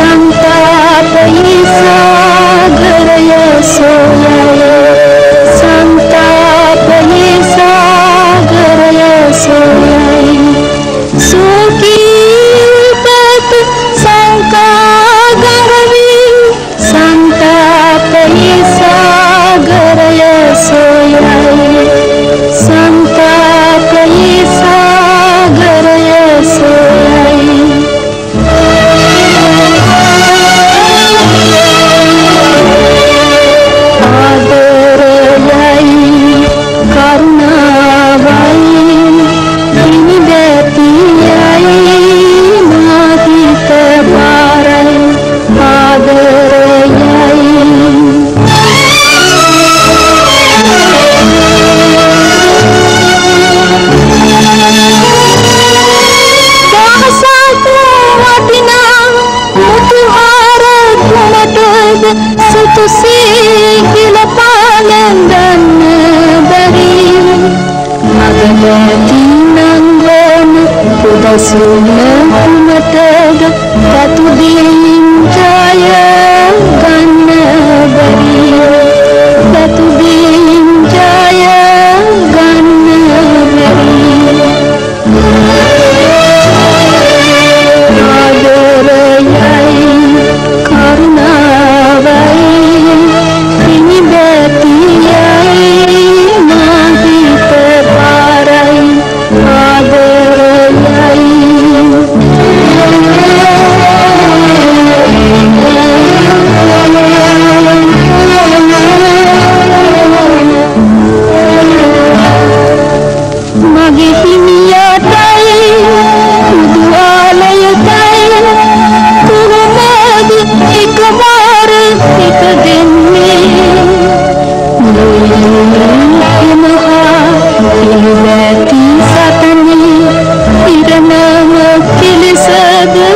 संताप ई सागर सोया Hallelujah. said